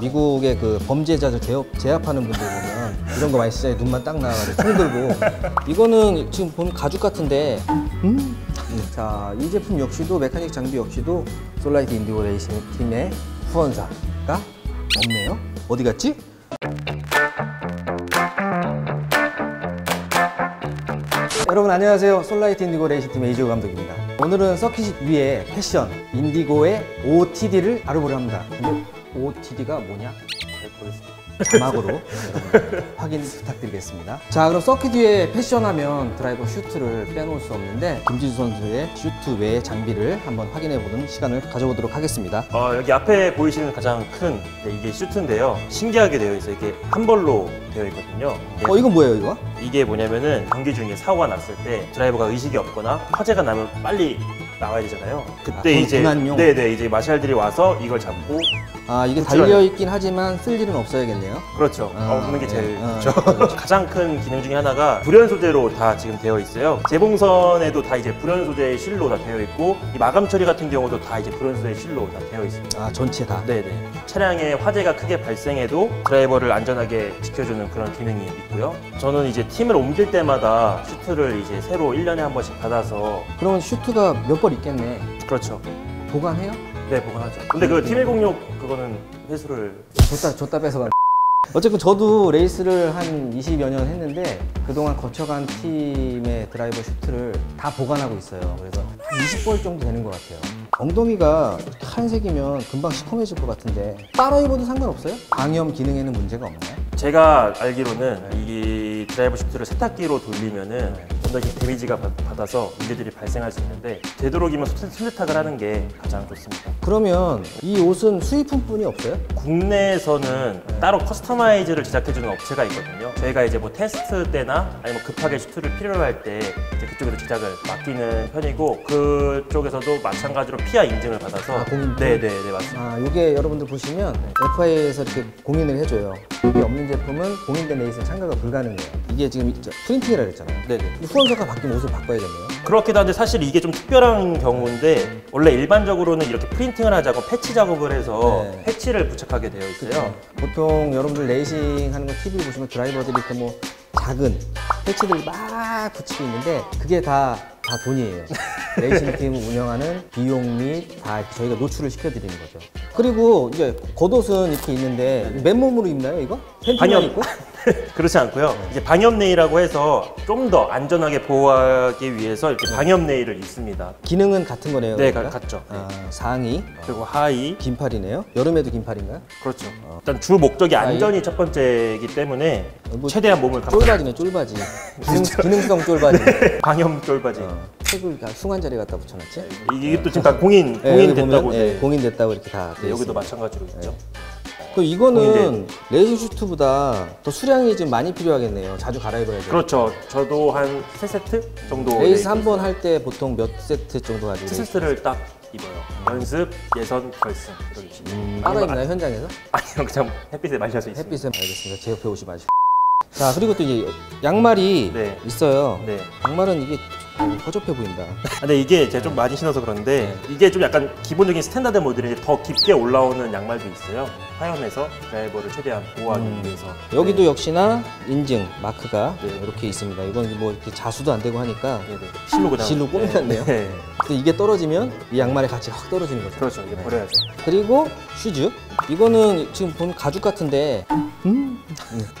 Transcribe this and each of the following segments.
미국의 그 범죄자들 제압, 제압하는 분들 보면 이런 거 많이 쓰잖아요. 눈만 딱 나와가지고 총 들고. 이거는 지금 보면 가죽 같은데. 음? 자, 이 제품 역시도 mechanic 장비 역시도 솔라이트 인디고 레이싱 팀의 후원사가 없네요. 어디 갔지? 여러분 안녕하세요. 솔라이트 인디고 레이싱 팀의 이지호 감독입니다. 오늘은 서킷 위에 패션 인디고의 OOTD를 알아보려 합니다. 근데 OOTD가 뭐냐? 자막으로 확인 부탁드리겠습니다. 자, 그럼 서킷 위에 패션하면 드라이버 슈트를 빼놓을 수 없는데 김지수 선수의 슈트 외의 장비를 한번 확인해 보는 시간을 가져보도록 하겠습니다. 어, 여기 앞에 보이시는 가장 큰 네, 이게 슈트인데요. 신기하게 되어 있어요. 이게 한 벌로 되어 있거든요. 이게, 어, 이건 뭐예요, 이거? 이게 뭐냐면은 경기 중에 사고가 났을 때 드라이버가 의식이 없거나 화재가 나면 빨리 나와야 되잖아요. 그때 아, 군- 이제? 네네 이제 마샬들이 와서 이걸 잡고 아, 이게. 달려 있긴 하지만 쓸 일은 없어야겠네요. 그렇죠. 아, 없는 게 제일 예. 아, 좋죠. 가장 큰 기능 중에 하나가 불연 소재로 다 지금 되어 있어요. 재봉선에도 다 이제 불연 소재의 실로 다 되어 있고 이 마감 처리 같은 경우도 다 이제 불연 소재의 실로 다 되어 있습니다. 아, 전체 다. 네네. 차량에 화재가 크게 발생해도 드라이버를 안전하게 지켜주는 그런 기능이 있고요. 저는 이제 팀을 옮길 때마다 슈트를 이제 새로 1년에 한 번씩 받아서 그러면 슈트가 몇 벌 있겠네. 그렇죠. 보관해요? 네, 보관하죠. 근데 그팀106 그거는 회수를 줬다 줬다 뺏어가. 어쨌든 저도 레이스를 한 20여 년 했는데 그동안 거쳐간 팀의 드라이버 슈트를 다 보관하고 있어요. 그래서 한 20벌 정도 되는 것 같아요. 엉덩이가 이렇게 하얀색이면 금방 시커매질 것 같은데 따로 입어도 상관없어요? 방염 기능에는 문제가 없나요? 제가 알기로는 이 드라이버 슈트를 세탁기로 돌리면은 좀더 데미지가 받- 받아서 문제들이 발생할 수 있는데 되도록이면 수- 수세탁을 하는 게 가장 좋습니다. 그러면 이 옷은 수입품뿐이 없어요? 국내에서는 따로 customize를 제작해주는 업체가 있거든요. 저희가 이제 뭐 테스트 때나 아니면 급하게 슈트를 필요로 할 때 그쪽에서 제작을 맡기는 편이고 그쪽에서도 마찬가지로 FIA 인증을 받아서 아, 공인증? 네네네 맞습니다. 아, 이게 여러분들 보시면 FIA에서 이렇게 공인을 해줘요. 여기 없는 제품은 공인된 레이스는 참가가 불가능해요. 이게 지금 저 프린팅이라 그랬잖아요. 네네. 후원사가 바뀌면 옷을 바꿔야겠네요. 그렇기도 한데 사실 이게 좀 특별한 경우인데 원래 일반적으로는 이렇게 프린팅을 하지 않고 패치 작업을 해서 네. 패치를 부착하게 되어 있어요. 보통 여러분들 레이싱 하는 거 TV 보시면 드라이버들이 이렇게 뭐 작은 패치들 막 붙이고 있는데 그게 다, 다 돈이에요. 레이싱 팀 운영하는 비용 및 다 저희가 노출을 시켜드리는 거죠. 그리고 이제 겉옷은 이렇게 있는데 맨몸으로 입나요, 이거? 팬티만 방염. 입고? 그렇지 않고요. 이제 방염 네일이라고 해서 좀 더 안전하게 보호하기 위해서 이렇게 방염 네일을 입습니다. 기능은 같은 거네요. 네, 그러니까? 가- 같죠. 네. 아, 상의, 그리고 하의 긴팔이네요. 여름에도 긴팔인가요? 그렇죠. 일단 주 목적이 안전이 첫 번째이기 때문에 뭐 최대한 몸을 감... 쫄바지네, 쫄바지. 기능, 기능성 쫄바지. 방염 쫄바지. 어, 책을 다 숭한 자리 갖다 붙여놨지? 이게 또 지금 다 공인 네, 공인 됐다고. 예, 네. 공인 됐다고 이렇게 다. 돼 네, 여기도. 마찬가지로 있죠. 그 이거는 레이싱 슈트보다 더 수량이 좀 많이 필요하겠네요. 자주 갈아입어야죠. 그렇죠. 저도 한 세 세트 정도 레이스 네, 한번 할 때 보통 몇 세트 정도 가지고 세 레이스? 세트를 딱 입어요. 연습, 예선, 결승 이런 식으로. 입나요 현장에서? 아니요, 그냥 햇빛에 말려서 있습니다. 햇빛에 알겠습니다. 제 옆에 오지 마시고. 자 그리고 또 이제 양말이 네. 있어요. 네. 양말은 이게 좀 허접해 보인다. 아, 근데 이게 제가 좀 많이 신어서 그런데 이게 좀 약간 기본적인 스탠다드 모델이 더 깊게 올라오는 양말도 있어요. 화염에서 드라이버를 최대한 보호하기 음. 위해서. 여기도 역시나 인증 마크가 네. 이렇게 있습니다. 이건 뭐 이렇게 자수도 안 되고 하니까 네, 네. 실로 그냥 실로 꼽혔네요. 네. 근데 이게 떨어지면 이 양말의 가치가 확 떨어지는 거죠. 그렇죠. 이게 버려야죠. 그리고 슈즈. 이거는 지금 보면 가죽 같은데 음?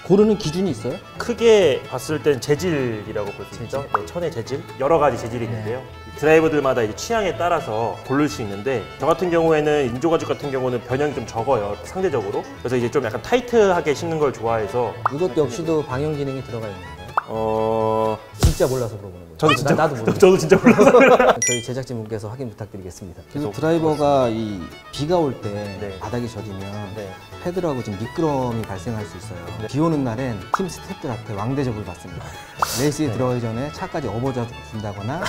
고르는 기준이 있어요? 크게 봤을 땐 재질이라고 볼 수 있죠. 네, 천의 재질 여러 가지 재질이 있는데요. 이 드라이버들마다 이제 취향에 따라서 고를 수 있는데 저 같은 경우에는 인조 가죽 같은 경우는 변형이 좀 적어요 상대적으로. 그래서 이제 좀 약간 타이트하게 신는 걸 좋아해서 이것도 역시도 방역 기능이 들어가 있는 거예요. 어 진짜 몰라서 물어보는 거예요. 저도 진짜 나, 도 모르겠어요. 저도 진짜 몰라서 저희 제작진 분께서 확인 부탁드리겠습니다. 계속 드라이버가 이 비가 올때 네. 바닥이 젖으면 네. 페달하고 좀 미끄럼이 발생할 수 있어요. 비 오는 날엔 팀 스태프들한테 왕대접을 받습니다. 레이스에 들어가기 전에 차까지 업어줘 준다거나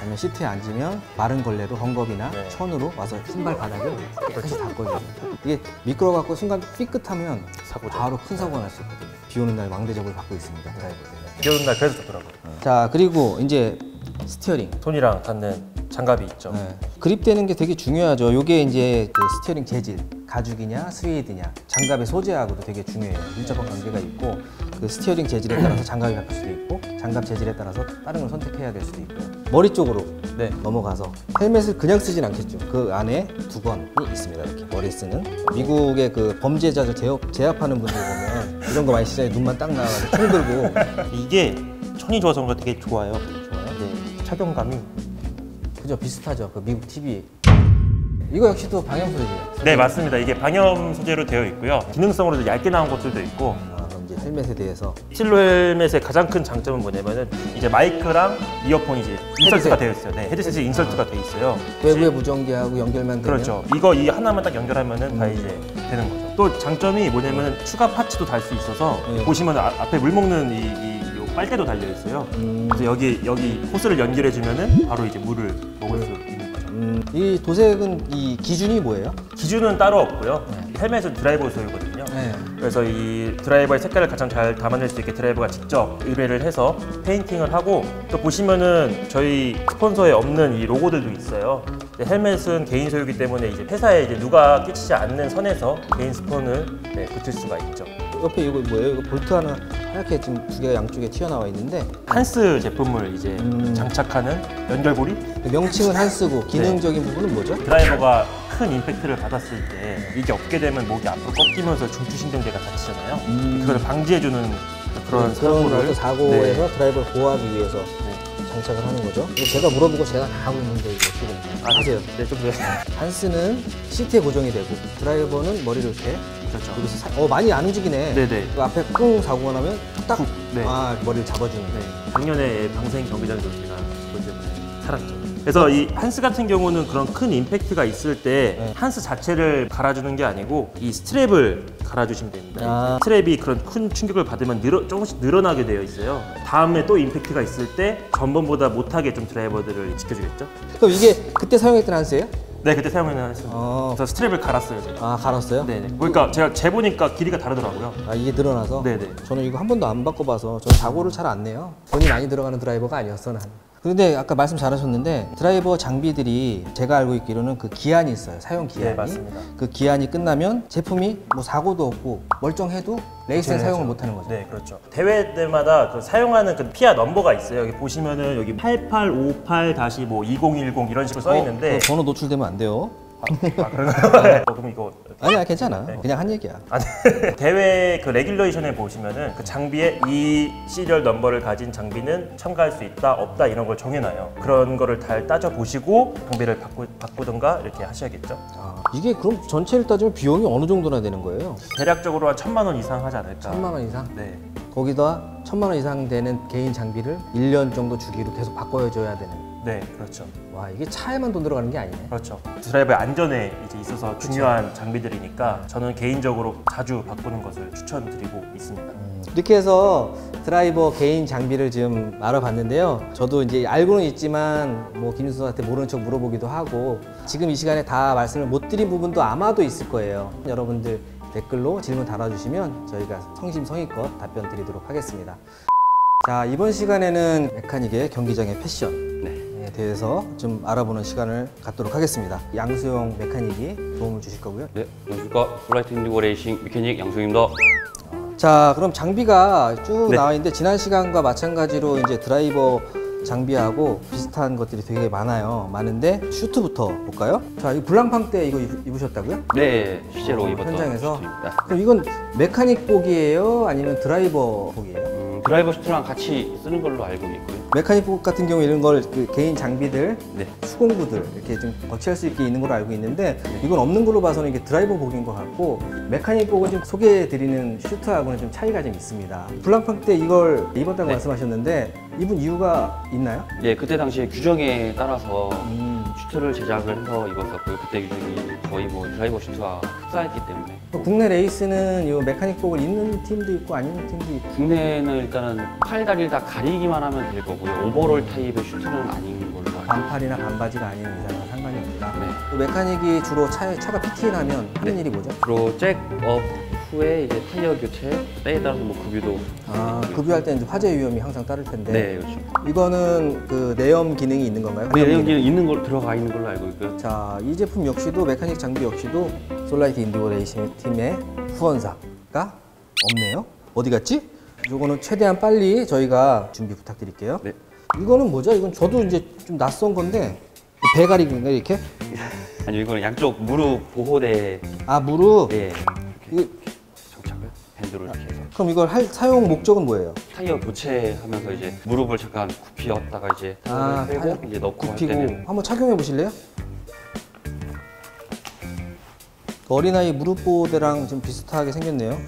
아니면 시트에 앉으면 마른 걸레로 헝겊이나 네. 천으로 와서 신발 바닥을 깨끗이 닦아줘요. 이게 미끄러워갖고 순간 삐끗하면 사고죠. 바로 큰 사고가 날 수 있거든요. 비 오는 날 왕대접을 받고 있습니다. 드라이버들. 비 오는 날 그래서 좋더라고요. 자 그리고 이제 steering. 손이랑 닿는 장갑이 있죠. 네. 그립되는 게 되게 중요하죠. 요게 이제 그 steering 재질, 가죽이냐 스웨이드냐 장갑의 소재하고도 되게 중요해요. 밀접한 관계가 있고 그 steering 재질에 따라서 장갑이 바뀔 수도 있고 장갑 재질에 따라서 다른 걸 선택해야 될 수도 있고요. 머리 쪽으로 네. 넘어가서 헬멧을 그냥 쓰진 않겠죠. 그 안에 두건이 있습니다. 이렇게 머리 쓰는 미국의 그 범죄자들 제압, 제압하는 분들 보면 이런 거 많이 쓰잖아요. 눈만 딱 나와가지고 총 들고 이게 천이 좋아서 그런가 되게 좋아요. 좋아요. 네. 착용감이. 그죠 비슷하죠. 그 미국 TV 이거 역시 또 방염 소재예요. 네 맞습니다. 이게 방염 소재로 되어 있고요. 기능성으로도 얇게 나온 것들도 있고 헬멧에 대해서 실로 헬멧의 가장 큰 장점은 뭐냐면은 이제 마이크랑 이어폰이 이제 insert가 헤드셋. 되어 있어요. 네, 헤드셋이 insert가 되어 있어요. 외부의 무전기하고 연결만 되면 그렇죠. 이거 이 하나만 딱 연결하면은 다 이제 되는 거죠. 또 장점이 뭐냐면 추가 parts도 달 수 있어서 네. 보시면 아, 앞에 물 먹는 이, 이, 요 빨대도 달려 있어요. 음, 그래서 여기 여기 호스를 연결해 주면은 바로 이제 물을 먹을 수 있는 거죠. 음, 이 도색은 이 기준이 뭐예요? 기준은 따로 없고요. 헬멧은 드라이버 소유거든요. 네. 그래서 이 드라이버의 색깔을 가장 잘 담아낼 수 있게 드라이버가 직접 의뢰를 해서 페인팅을 하고 또 보시면은 저희 스폰서에 없는 이 로고들도 있어요. 헬멧은 개인 소유이기 때문에 이제 회사에 이제 누가 끼치지 않는 선에서 개인 스폰을 네, 붙일 수가 있죠. 옆에 이거 뭐예요? 이거 볼트 하나 하얗게 지금 두 개가 양쪽에 튀어나와 있는데 한스 제품을 이제 음. 장착하는 연결고리 그 명칭은 한스고 기능적인 부분은 뭐죠? 드라이버가 큰 임팩트를 받았을 때 이게 없게 되면 목이 앞으로 꺾이면서 중추신경제가 다치잖아요. 음. 그걸 방지해주는 그런 네, 그런 사고를 사고에서 네. 드라이버를 보호하기 위해서 네. 장착을 하는 거죠. 제가 물어보고 제가 다 하고 있는데 이거 어떻게 되나요? 아, 하세요. 네, 좀 네. 한스는 시트에 고정이 되고 드라이버는 머리를 이렇게 그렇죠. 여기서 사- 어 많이 안 움직이네. 네네. 그 앞에 끙 사고가 나면 딱 쿡, 네. 아, 머리를 잡아주는 거. 네. 작년에 방생 경기장에서 제가 살았죠. 그래서 이 한스 같은 경우는 그런 큰 임팩트가 있을 때 네. 한스 자체를 갈아주는 게 아니고 이 strap을 갈아주시면 됩니다. 아. strap이 그런 큰 충격을 받으면 늘어, 조금씩 늘어나게 되어 있어요. 다음에 또 임팩트가 있을 때 전번보다 못하게 좀 드라이버들을 지켜주겠죠. 그럼 이게 그때 사용했던 한스예요? 네, 그때 사용하는 한스. 어. 그래서 strap을 갈았어요, 제가. 아 갈았어요? 네네. 그러니까 제가 재보니까 길이가 다르더라고요. 아 이게 늘어나서? 네네. 저는 이거 한 번도 안 바꿔봐서 저는 사고를 잘 안 내요. 돈이 많이 들어가는 드라이버가 아니었어 난. 그런데 아까 말씀 잘하셨는데 드라이버 장비들이 제가 알고 있기로는 그 기한이 있어요. 사용 기한이. 네, 맞습니다. 그 기한이 끝나면 제품이 뭐 사고도 없고 멀쩡해도 레이스에 사용을 못 하는 거죠. 네, 그렇죠. 대회들마다 그 사용하는 그 피아 넘버가 있어요. 여기 보시면은 여기 8858-뭐 2010 이런 식으로 써 있는데 어, 그 번호 노출되면 안 돼요. 아, 그런가요? 어, 그럼 이거 아니야 괜찮아. 네. 그냥 한 얘기야. 아, 네. 대회 그 regulation에 보시면은 그 장비에 이 serial number를 가진 장비는 참가할 수 있다 없다 이런 걸 정해놔요. 그런 거를 잘 따져 보시고 장비를 바꾸, 바꾸든가 이렇게 하셔야겠죠. 아, 이게 그럼 전체를 따지면 비용이 어느 정도나 되는 거예요? 대략적으로 한 천만 원 이상 하지 않을까. 천만 원 이상? 네. 거기다 천만 원 이상 되는 개인 장비를 1년 정도 주기로 계속 바꿔줘야 되는. 네, 그렇죠. 와 이게 차에만 돈 들어가는 게 아니네. 그렇죠. 드라이버의 안전에 이제 있어서 중요한 장비들이니까 저는 개인적으로 자주 바꾸는 것을 추천드리고 있습니다. 이렇게 해서 드라이버 개인 장비를 지금 알아봤는데요. 저도 이제 알고는 있지만 뭐 김수한테 모르는 척 물어보기도 하고 지금 이 시간에 다 말씀을 못 드린 부분도 아마도 있을 거예요. 여러분들 댓글로 질문 달아주시면 저희가 성심성의껏 답변 드리도록 하겠습니다. 자 이번 시간에는 mechanic의 경기장의 패션에 대해서 좀 알아보는 시간을 갖도록 하겠습니다. 양수영 메카닉이 도움을 주실 거고요. 네, 안녕하십니까. 솔라이트 인디고 레이싱 mechanic 양승입니다. 자, 그럼 장비가 쭉 네. 나와 있는데 지난 시간과 마찬가지로 이제 드라이버 장비하고 비슷한 것들이 되게 많아요. 많은데 슈트부터 볼까요? 자, 이 블랑팡 때 이거 입- 입으셨다고요? 네, 실제로 어, 입었던 현장에서? 슈트입니다. 그럼 이건 mechanic 복이에요? 아니면 드라이버 복이에요? 음, 드라이버 슈트랑 같이 쓰는 걸로 알고 있고요. mechanic복 같은 경우 이런 걸 그 개인 장비들, 네, 수공구들 이렇게 좀 거치할 수 있게 있는 걸로 알고 있는데 이건 없는 걸로 봐서는 이게 드라이버 복인 것 같고 mechanic복을 좀 소개해 드리는 슈트하고는 좀 차이가 좀 있습니다. 블랑팡 때 이걸 입었다고 네. 말씀하셨는데 입은 이유가 있나요? 네, 그때 당시에 규정에 따라서 음, 슈트를 제작을 해서 입었었고요. 그때 규정이 거의 뭐 드라이버 슈트와 흡사했기 때문에 국내 레이스는 이 mechanic복을 입는 팀도 있고 안 입는 팀도 있고 국내는 일단은 팔 다리를 다 가리기만 하면 될 거고요. overall 타입의 슈트는 아닌 걸로 알고 반팔이나 반바지가 아닌 이상은 상관이 없다. 네. 또 메카닉이 주로 차, 차가 PT나면 하는 네. 일이 뭐죠? 주로 jack up 후에 이제 타이어 교체, 때에 따라서 뭐 급유도 아, 급유할 때는 화재 위험이 항상 따를 텐데 네, 그렇죠. 이거는 그 내염 기능이 있는 건가요? 네, 내염 기능 있는 걸 들어가 있는 걸로 알고 있고요. 자, 이 제품 역시도 mechanic 장비 역시도 솔라이트 인디고 레이싱 팀의 후원사가 없네요. 어디 갔지? 이거는 최대한 빨리 저희가 준비 부탁드릴게요. 네. 이거는 뭐죠? 이건 저도 이제 좀 낯선 건데 배가리인가 이렇게? 아니 이거는 양쪽 무릎 보호대 아 무릎. 네 이거, 밴드로 이렇게 해서 그럼 이걸 할 사용 목적은 뭐예요? 타이어 교체하면서 이제 무릎을 잠깐 굽히었다가 이제 아, 타이어를 빼고 타이어 이제 넣고 할 굽히고 때는 한번 착용해 보실래요? 어린아이 무릎 보호대랑 좀 비슷하게 생겼네요.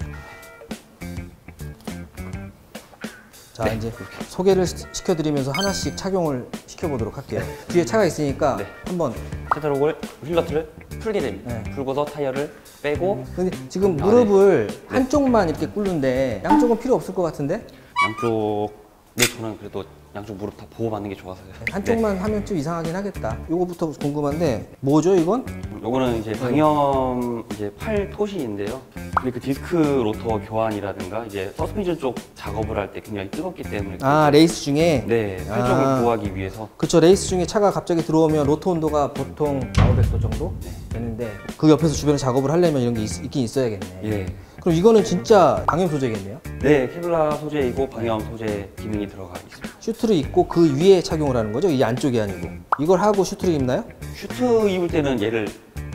자 이제 소개를 시- 시켜드리면서 하나씩 착용을 시켜보도록 할게요. 뒤에 차가 있으니까 네. 한번. 페달록을 휠너트를 풀게 됩니다. 네. 풀고서 타이어를 빼고 근데 지금 아, 무릎을 한쪽만 이렇게 꿇는데 양쪽은 필요 없을 것 같은데 양쪽 네 저는 그래도 양쪽 무릎 다 보호받는 게 좋아서요. 한쪽만 하면 좀 이상하긴 하겠다. 요거부터 궁금한데 뭐죠 이건? 네. 요거는 이제 방염 이제 팔 토시인데요. 브레이크 디스크 로터 교환이라든가 이제 서스펜션 쪽 작업을 할 때 굉장히 뜨겁기 때문에 아 레이스 중에 네, 팔 쪽을 아. 보호하기 위해서 그쵸 레이스 중에 차가 갑자기 들어오면 로터 온도가 보통 4,500도 정도 되는데 그 옆에서 주변에 작업을 하려면 이런 게 있, 긴 있어야겠네 예. 그럼 이거는 진짜 방염 소재겠네요 네, 케블라 소재이고 방염 소재 기능이 들어가 있습니다. 슈트를 입고 그 위에 착용을 하는 거죠? 이 안쪽이 아니고 이걸 하고 슈트를 입나요? 슈트 입을 때는 얘를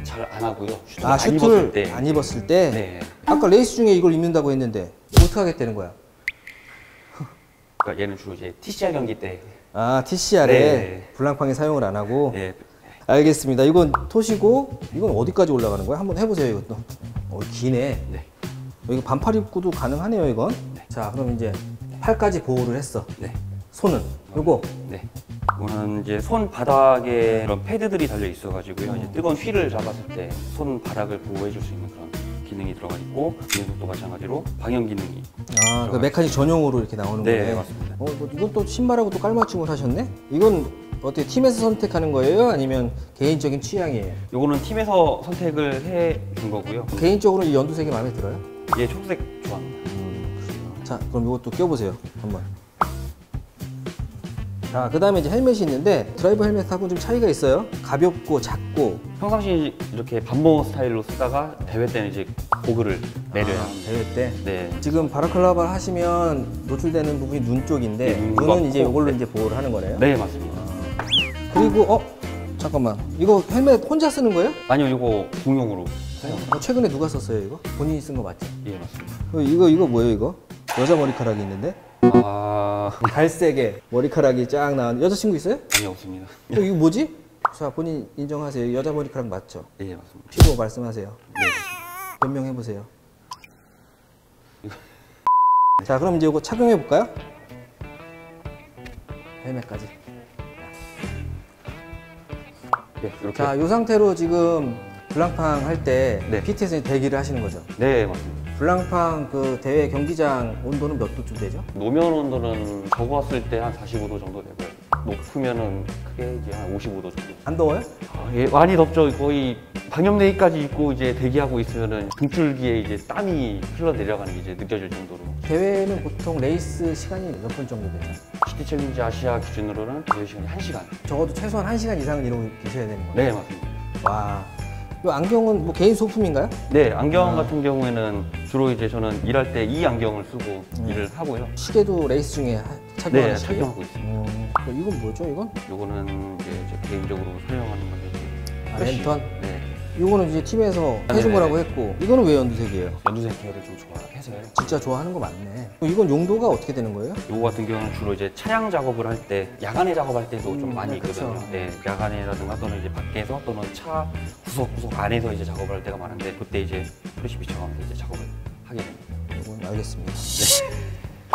잘 안 하고요. 슈트 아 안 슈트를 입었을 때. 안 입었을 때 네. 아까 레이스 중에 이걸 입는다고 했는데 어떻게 하겠다는 거야? 그러니까 얘는 주로 이제 TCR 경기 때. 아 TCR에 네. 블랑팡에 사용을 안 하고 네. 알겠습니다 이건 토시고 이건 어디까지 올라가는 거야? 한번 해보세요 이것도 어 기네 네. 이거 반팔 입고도 가능하네요 이건 자 그럼 이제 팔까지 보호를 했어 네. 손은 요거 네. 이거는 이제 손 바닥에 그런 패드들이 달려 있어가지고요. 이제 뜨거운 휠을 잡았을 때 손 바닥을 보호해줄 수 있는 그런 기능이 들어가 있고 얘도 마찬가지로 방염 기능이. 아, 그 메카닉 전용으로 이렇게 나오는 네, 거네. 맞습니다. 어, 뭐 이건 또 신발하고 또 깔맞춤을 하셨네? 이건 어떻게 팀에서 선택하는 거예요? 아니면 개인적인 취향이에요? 요거는 팀에서 선택을 해 준 거고요. 개인적으로 이 연두색이 마음에 들어요? 얘 초록색 좋아합니다. 자, 그럼 이것도 껴보세요. 한번. 자, 그 다음에 이제 헬멧이 있는데 드라이버 헬멧하고는 좀 차이가 있어요. 가볍고 작고. 평상시 이렇게 반모 스타일로 쓰다가 대회 때는 이제 고글을 내려야 아, 합니다. 대회 때. 네. 지금 바라클라바 하시면 노출되는 부분이 눈 쪽인데 네, 눈과 눈은 이제 코. 이걸로 네. 이제 보호를 하는 거네요. 네, 맞습니다. 그리고 어 잠깐만 이거 헬멧 혼자 쓰는 거예요? 아니요, 이거 공용으로. 어, 최근에 누가 썼어요 이거? 본인이 쓴 거 맞죠? 예, 맞습니다. 어, 이거 이거 뭐예요 이거? 여자 머리카락이 있는데 아, 갈색에 머리카락이 쫙 나온 여자친구 있어요? 아니 없습니다. 어, 이거 뭐지? 자 본인 인정하세요 여자 머리카락 맞죠? 예, 맞습니다. 피고 말씀하세요 네. 변명 해 보세요 자 그럼 이제 이거 착용해 볼까요? 헬멧까지 네, 이렇게. 자 이 상태로 지금 블랑팡 할때 네. PT에서 대기를 하시는 거죠? 네, 맞습니다. 블랑팡 그 대회 경기장 온도는 몇 도쯤 되죠? 노면 온도는 적었을 때 한 45도 정도 되고요. 높으면은 크게 이제 한 55도 정도. 안 더워요? 아, 예, 많이 덥죠. 거의 방염내기까지 입고 이제 대기하고 있으면은 등줄기에 이제 땀이 흘러 내려가는 게 이제 느껴질 정도로. 대회는 보통 레이스 시간이 몇 분 정도 되죠? GT 챌린지 아시아 기준으로는 대회 시간이 1시간. 적어도 최소한 1시간 이상은 이러고 계셔야 되는 거예요? 네, 맞습니다. 와. 이 안경은 뭐 개인 소품인가요? 네, 안경 같은 경우에는 주로 이제 저는 일할 때 이 안경을 쓰고 일을 하고요. 시계도 레이스 중에 하- 착용하는 네? 착용하고 있습니다. 음, 어, 이건 뭐죠, 이건? 요거는 이제 제 개인적으로 사용하는 건데 아. 랜턴? 네. 이거는 이제 팀에서 아, 해준. 거라고 했고 이거는 왜 연두색이에요? 연두색 계열을 좀 좋아해서 요. 진짜 좋아하는 거 맞네. 이건 용도가 어떻게 되는 거예요? 요거 같은 경우는 주로 이제 차량 작업을 할 때 야간에 작업할 때도 좀 음, 많이 네, 있거든요. 그쵸. 네, 야간에라든가 또는 이제 밖에서 또는 차 구석구석 안에서 이제 작업을 할 때가 많은데 그때 이제 플래시 비춰가면서 이제 작업을 하게 됩니다. 이건 알겠습니다.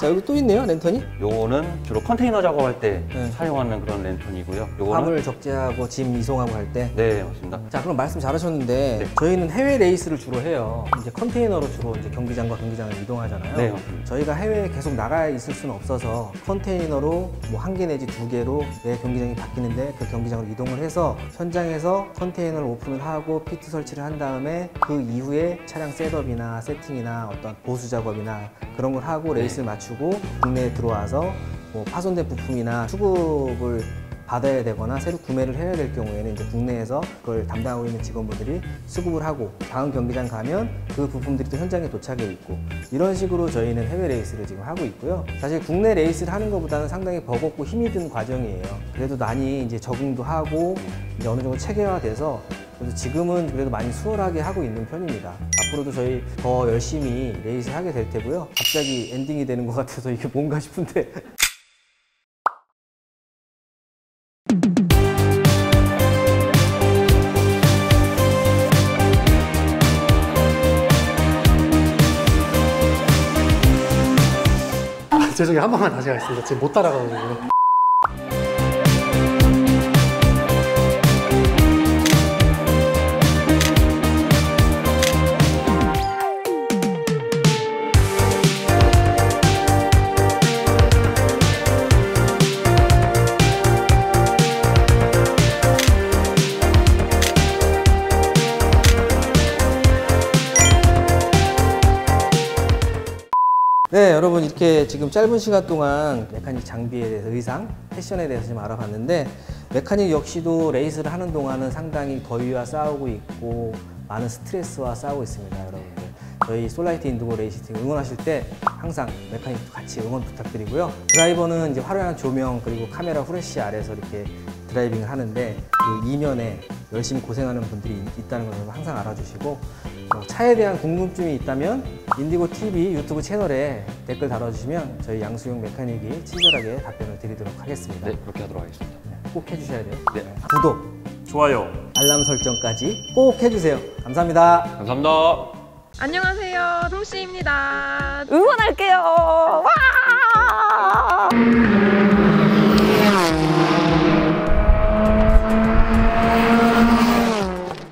자, 여기 또 있네요, 랜턴이. 요거는 주로 컨테이너 작업할 때 네. 사용하는 그런 랜턴이고요. 요거는 화물 적재하고 짐 이송하고 할 때. 네 맞습니다. 자 그럼 말씀 잘하셨는데 네. 저희는 해외 레이스를 주로 해요. 이제 컨테이너로 주로 이제 경기장과 경기장을 이동하잖아요. 네, 맞습니다. 저희가 해외에 계속 나가 있을 수는 없어서 컨테이너로 뭐 한 개 내지 두 개로 내 경기장이 바뀌는데 그 경기장으로 이동을 해서 현장에서 컨테이너를 오픈을 하고 피트 설치를 한 다음에 그 이후에 차량 setup이나 세팅이나 어떤 보수 작업이나 그런 걸 하고 네. 레이스를 마치고 국내에 들어와서 뭐 파손된 부품이나 수급을 받아야 되거나 새로 구매를 해야 될 경우에는 이제 국내에서 그걸 담당하고 있는 직원분들이 수급을 하고 다음 경기장 가면 그 부품들이 또 현장에 도착해 있고 이런 식으로 저희는 해외 레이스를 지금 하고 있고요. 사실 국내 레이스를 하는 것보다는 상당히 버겁고 힘이 든 과정이에요. 그래도 많이 이제 적응도 하고 이제 어느 정도 체계화돼서 그래서 지금은 그래도 많이 수월하게 하고 있는 편입니다. 앞으로도 저희 더 열심히 레이스 하게 될 테고요. 갑자기 엔딩이 되는 것 같아서 이게 뭔가 싶은데 죄송해요. 한 번만 다시 하겠습니다. 지금 못 따라가가지고. 네, 여러분 이렇게 지금 짧은 시간 동안 mechanic 장비에 대해서 의상, 패션에 대해서 좀 알아봤는데 mechanic 역시도 레이스를 하는 동안은 상당히 더위와 싸우고 있고 많은 스트레스와 싸우고 있습니다, 여러분들. 저희 솔라이트 인디고 레이싱팀 응원하실 때 항상 mechanic도 같이 응원 부탁드리고요. 드라이버는 이제 화려한 조명 그리고 카메라 플래시 아래서 이렇게 driving을 하는데 그 이면에 열심히 고생하는 분들이 있- 있다는 걸 항상 알아주시고 어, 차에 대한 궁금증이 있다면 인디고 TV 유튜브 채널에 댓글 달아주시면 저희 양수용 메카닉이 친절하게 답변을 드리도록 하겠습니다. 네, 그렇게 하도록 하겠습니다. 네, 꼭 해주셔야 돼요. 네. 구독, 좋아요. 알람 설정까지 꼭 해주세요. 감사합니다. 감사합니다. 안녕하세요, 송씨입니다. 응원할게요. 와!